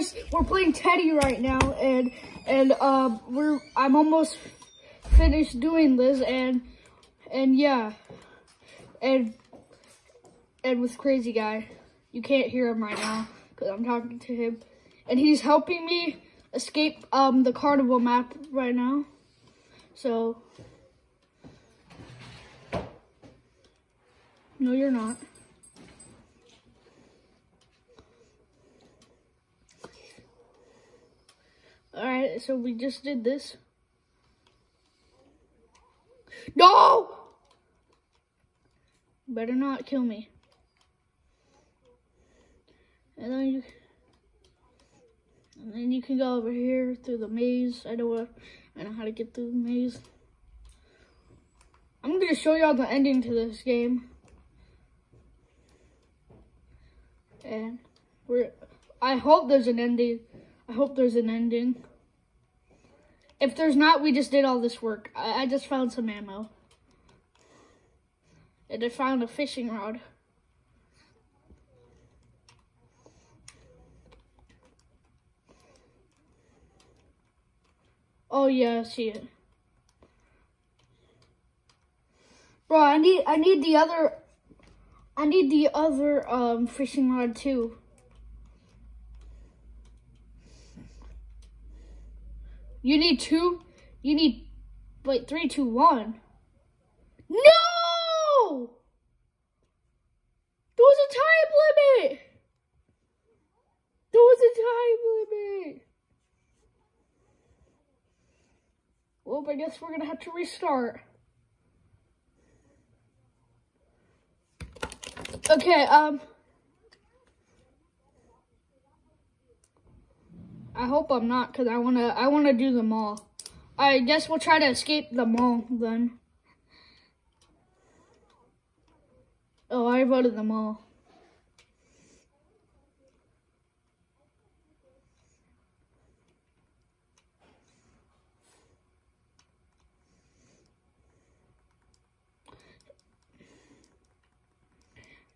guys, we're playing Teddy right now, and and um, we're I'm almost finished doing this, and and yeah, and and with Crazy Guy, you can't hear him right now because I'm talking to him, and he's helping me escape um the carnival map right now. So, no, you're not. Alright, so we just did this. No! Better not kill me. And then you and then you can go over here through the maze. I know what I know how to get through the maze. I'm gonna show y'all the ending to this game. And we're I hope there's an ending. I hope there's an ending. If there's not, we just did all this work. I, I just found some ammo. And I found a fishing rod. Oh yeah, I see it. Bro, I need I need the other I need the other um fishing rod too. You need two? You need, wait, three, two, one. No! There was a time limit! There was a time limit! Well, I guess we're gonna have to restart. Okay, um... I hope I'm not, because I want to I wanna do them all. I guess we'll try to escape them all, then. Oh, I voted them all.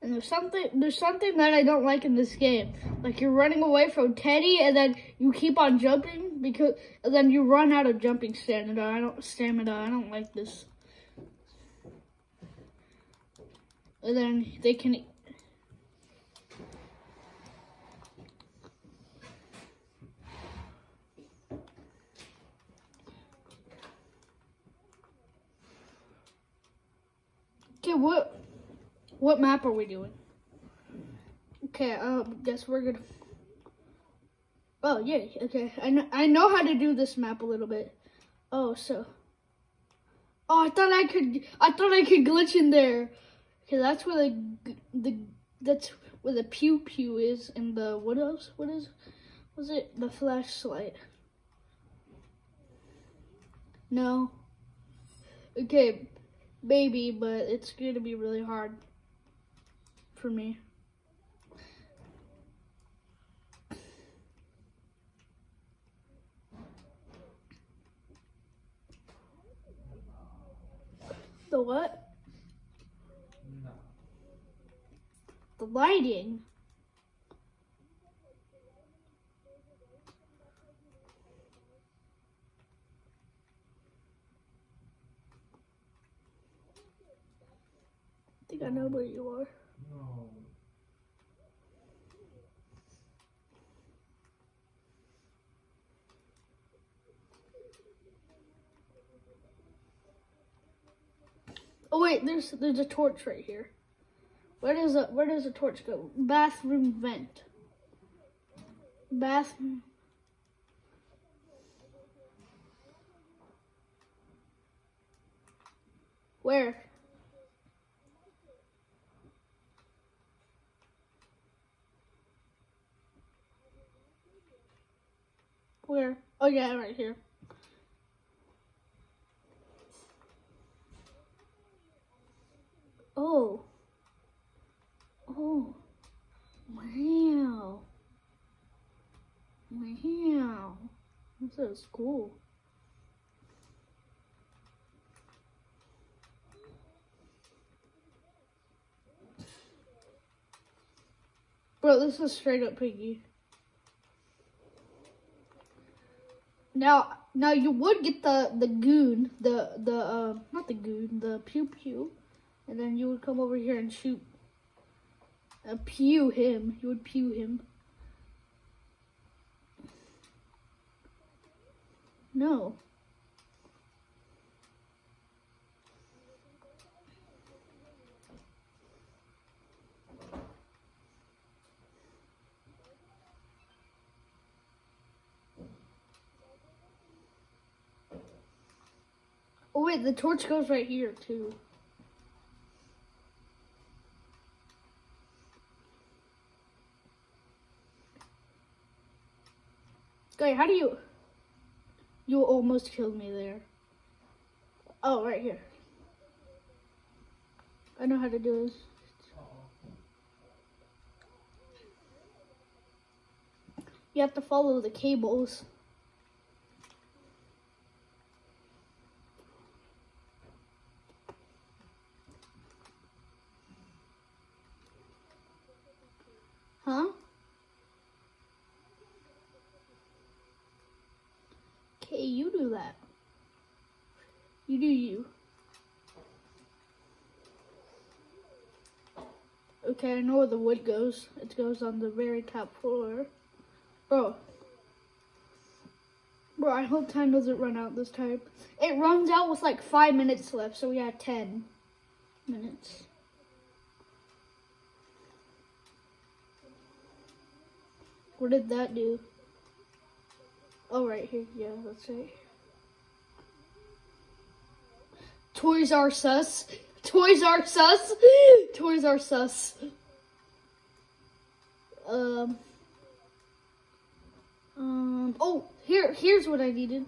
And there's something there's something that I don't like in this game. Like you're running away from Teddy and then you keep on jumping because and then you run out of jumping stamina. I don't stamina. I don't like this. And then they can Okay, what what map are we doing? Okay, um, guess we're gonna. Oh yeah, okay. I know I know how to do this map a little bit. Oh, so. Oh, I thought I could. I thought I could glitch in there. Okay, that's where the the that's where the pew pew is, and the what else? What is? Was it the flashlight? No. Okay, maybe, but it's gonna be really hard for me. The what? No. The lighting. I think I know where you are. No. Oh wait, there's there's a torch right here. Where does a where does a torch go? Bathroom vent. Bathroom. Where? Where? Oh yeah, right here. Oh. Oh. Wow. Wow. This is cool. Bro, this is straight up piggy. Now, now you would get the the goon, the the uh, not the goon, the pew pew, and then you would come over here and shoot. Uh, pew him. You would pew him. No. Oh wait, the torch goes right here too. Guy, how do you? You almost killed me there. Oh, right here. I know how to do this. You have to follow the cables. Huh? Okay, you do that. You do you. Okay, I know where the wood goes. It goes on the very top floor. Bro. Bro, I hope time doesn't run out this time. It runs out with like five minutes left, so we have ten minutes. What did that do? Oh, right here. Yeah, that's right. Toys are sus. Toys are sus. Toys are sus. Um. Um. Oh, here. Here's what I needed.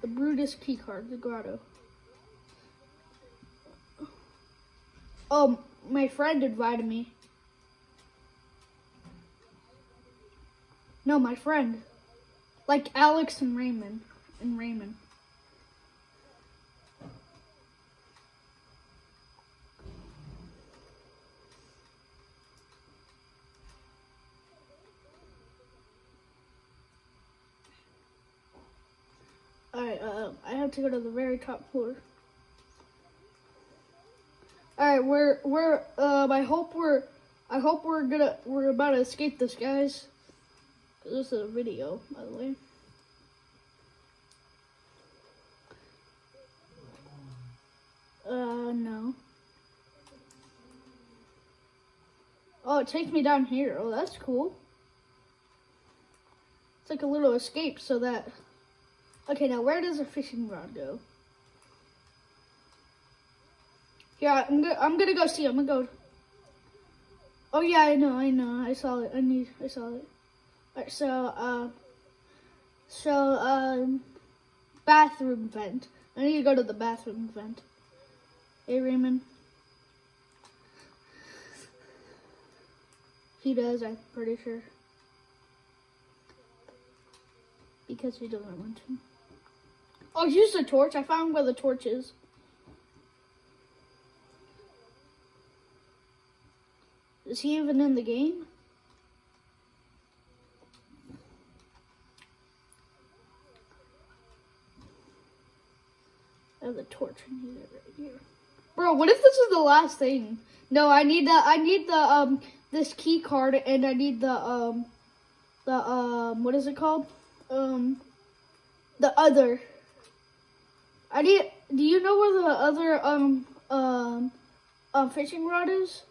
The Brutus key card. The grotto. Um, my friend invited me. No, my friend. Like Alex and Raymond. And Raymond. Alright, have to go to the very top floor. Alright, we're, we're, um, I hope we're, I hope we're gonna, we're about to escape this, guys. This is a video, by the way. Uh, no. Oh, it takes me down here. Oh, that's cool. It's like a little escape so that... Okay, now where does a fishing rod go? Yeah, I'm gonna, I'm gonna go see. I'm gonna go. Oh yeah, I know, I know. I saw it. I need, I saw it. Alright, so, uh, so, um, bathroom vent. I need to go to the bathroom vent. Hey, Raymond. He does, I'm pretty sure. Because he doesn't want to. Oh, use the torch. I found where the torch is. Is he even in the game? I have the torch. Right here. Bro, what if this is the last thing? No, I need the I need the um this key card and I need the um the um what is it called? Um the other. I need do you know where the other um um um fishing rod is?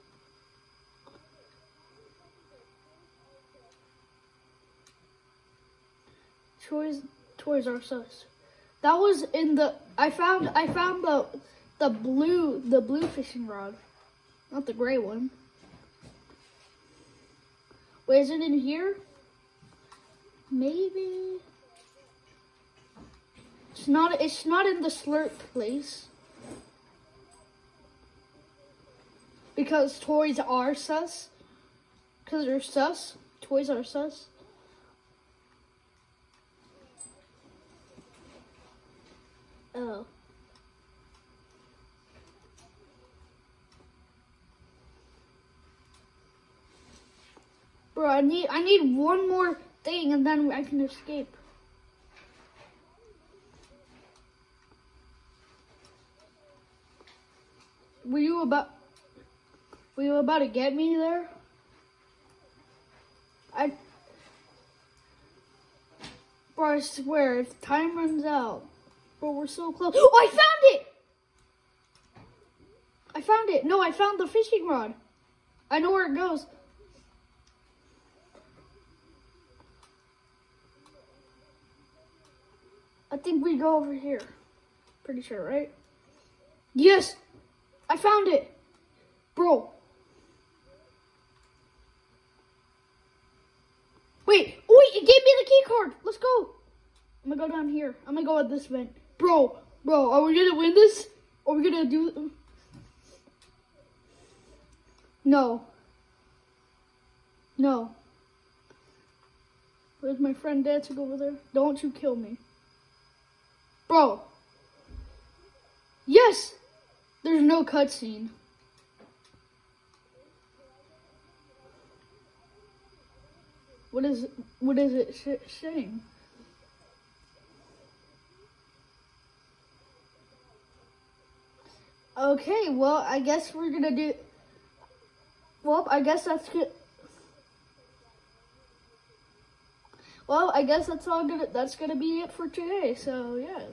Toys Toys R Us. That was in the I found I found the the blue the blue fishing rod. Not the gray one. Wait, is it in here? Maybe. It's not it's not in the slurp place. Because toys are sus. Because they're sus. Toys are sus. Oh. Bro, I need I need one more thing and then I can escape. Were you about? Were you about to get me there? I. Bro, I swear, if time runs out, bro, we're so close. Oh, I found it! I found it. No, I found the fishing rod. I know where it goes. I think we go over here. Pretty sure, right? Yes! I found it! Bro. Wait, oh wait, it gave me the key card. Let's go. I'm gonna go down here. I'm gonna go at this vent. Bro, bro, are we gonna win this? Are we gonna do... No. No. Where's my friend dancing over there? Don't you kill me. Bro. Yes! There's no cutscene. What is what is it saying? Okay, well, I guess we're gonna do. Well, I guess that's good. Well, I guess that's all gonna. That's gonna be it for today. So yeah,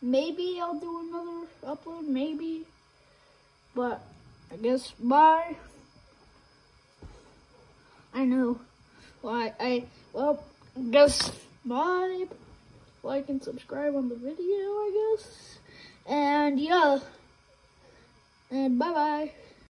maybe I'll do another upload. Maybe, but I guess bye. I know. Well, I, I well, guess bye. Like and subscribe on the video, I guess. And yeah. And bye bye.